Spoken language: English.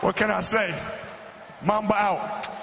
What can I say? Mamba out.